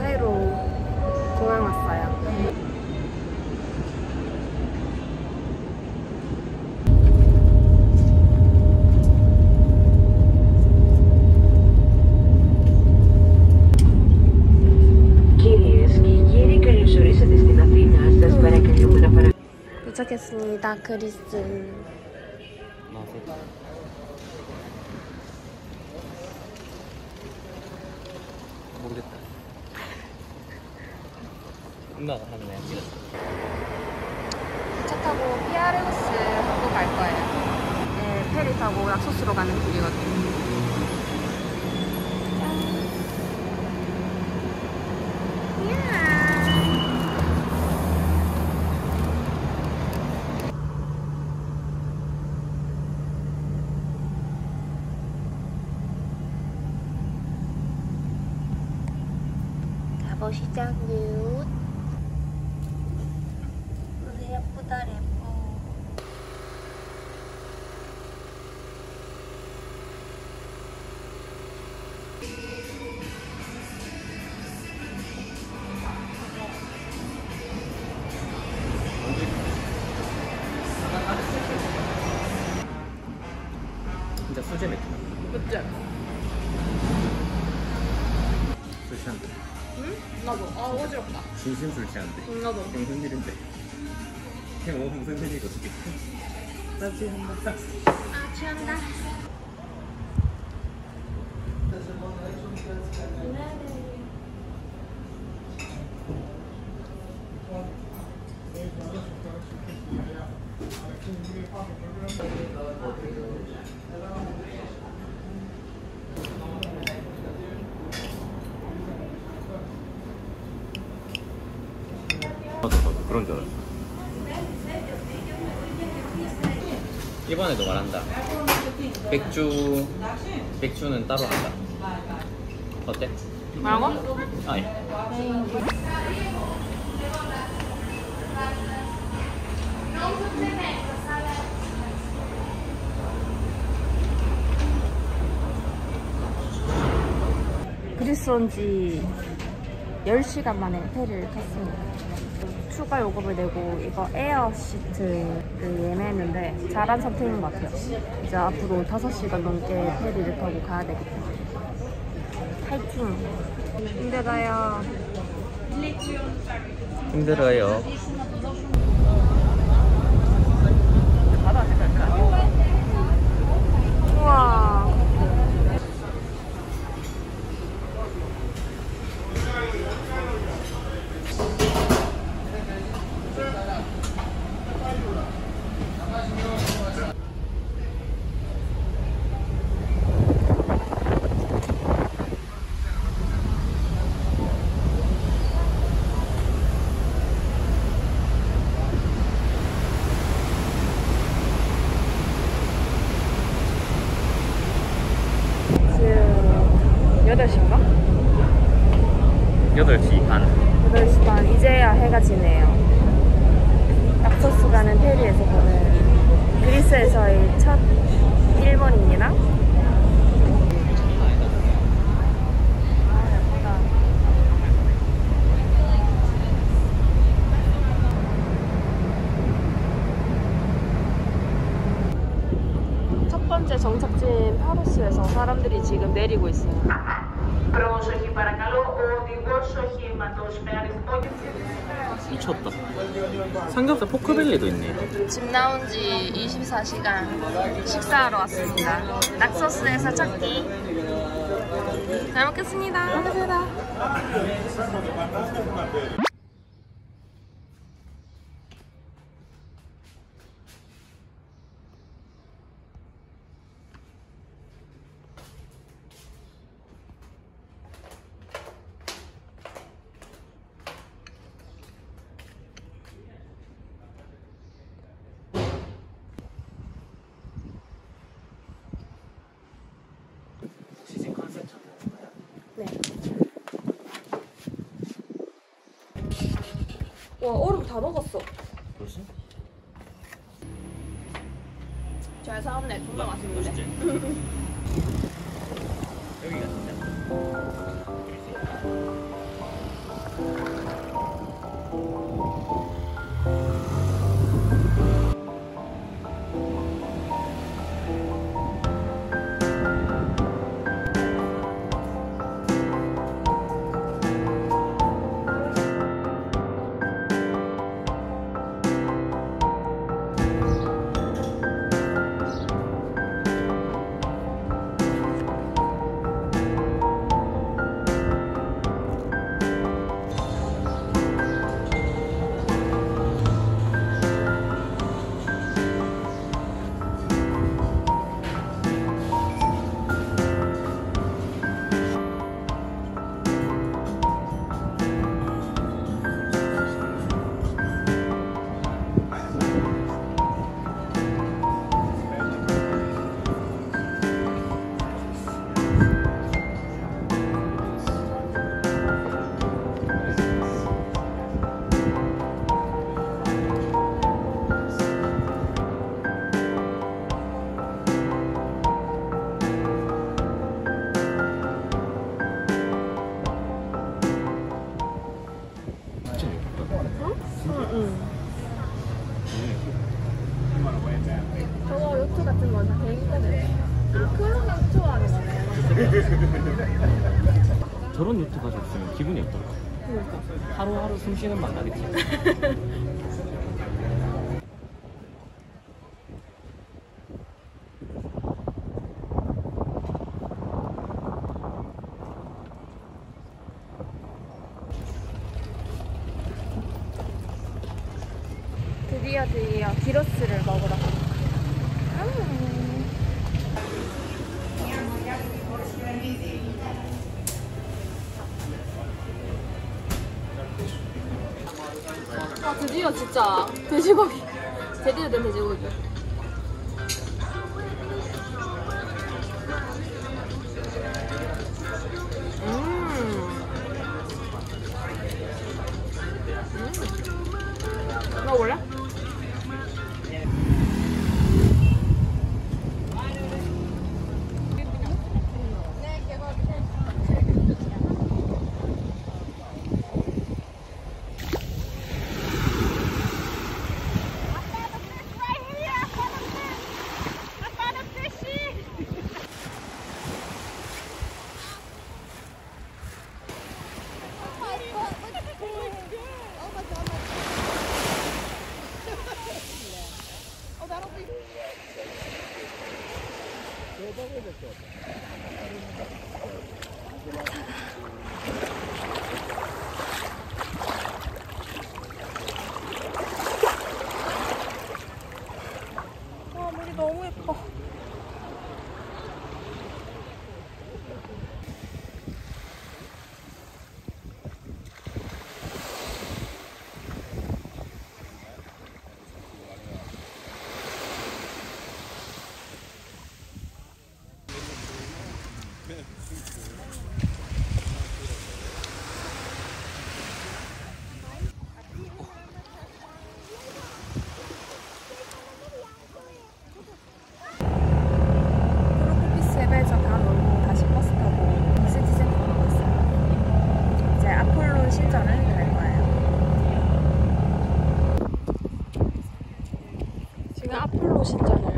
카이로 공항 왔어요. 도착했습니다 그리스. 엄마가 하는 애야. 차 타고 피아르고스 하고 갈 거예요. 네, 페리 타고 약소스로 가는 길이거든요. 가보시죠, 뉴. 수제 맥주. 그치? 술 취한데. 응? 나도. 아, 어지럽다. 진심 술 취한데. 응, 나도. 형 일인데? 형 오늘 일이고 어떻게? 나 취한다. 아, 취한다. 그런 줄 알았어. 이번에도 말한다. 맥주, 맥주는 따로 한다. 어때? 뭐라고? 아, 예. 그리스 온지 10시간 만에 페리를 탔습니다. 추가 요금을 내고 이거 air seat를 예매했는데 잘한 선택인 것 같아요. 이제 앞으로 5시간 넘게 페리를 타고 가야 때문에. 파이팅! 힘들어요. 힘들어요. 우와. 지금 8시인가? 8시 반. 8시 반 이제야 해가 지네요. 약소스 가는 페리에서 보는 그리스에서의 첫 일본입니다. 아, 예쁘다. 첫 번째 정착지인 파로스에서 사람들이 지금 내리고 있어요. Πρόσοχη παρακαλώ, ο οδηγός οχήματος με αριθμό 미쳤다. 삼겹살 포크벨리도 있네. 집 나온 지 24시간 식사하러 왔습니다. 낙서스에서 찾기. 잘 먹겠습니다. 감사합니다. 얼음 다 녹았어. 벌써? 잘 사왔네. 존나 맛있는데. 기분이 어떨까? 그러니까. 하루하루 숨 쉬는 맛 나겠지. 고기가 진짜 돼지고기. 제대로 된 돼지고기. 음. 음음. 먹어볼래? Don't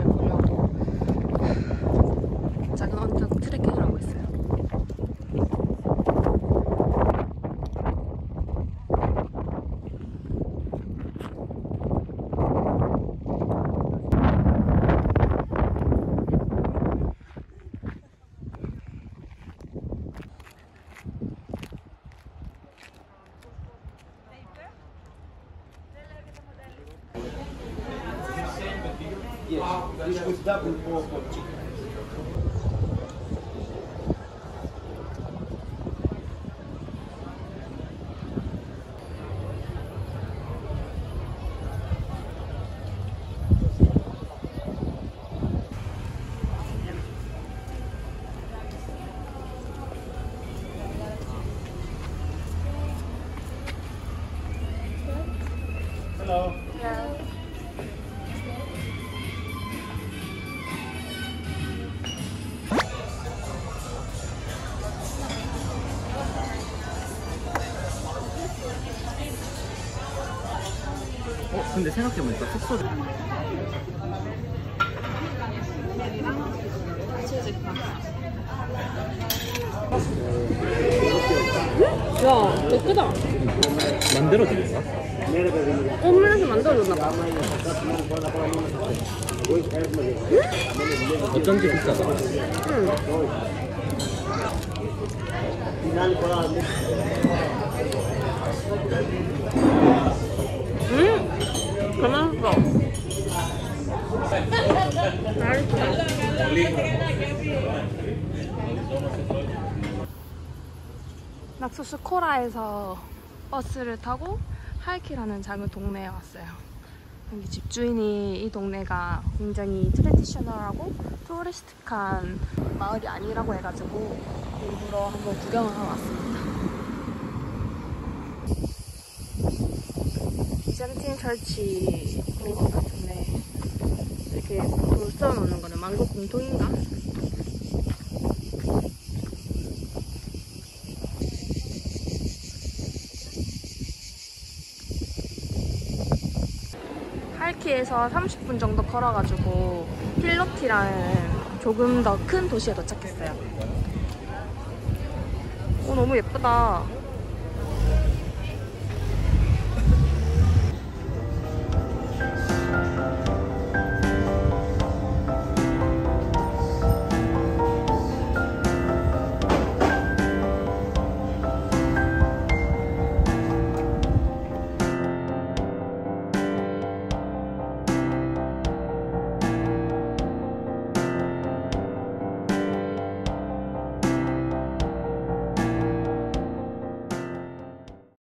Yes, this with double pork or chicken. Hello. 근데 생각해보니까 숙소도 야, 더 크다. 만들어진 건가? 오므라이스 만들어줬나 봐. 어쩐지 비싸다. 응. 낙소스 코라에서 버스를 타고 할키라는 작은 동네에 왔어요. 여기 집주인이 이 동네가 굉장히 traditional하고 touristic한 마을이 아니라고 해가지고 일부러 한번 구경을 하러 왔습니다. Byzantine church 그런 것 같은데 이렇게 돌 써놓는 거는 만국 공통인가? 할키에서 30분 정도 걸어가지고 필로티라는 조금 더 큰 도시에 도착했어요. 오 너무 예쁘다.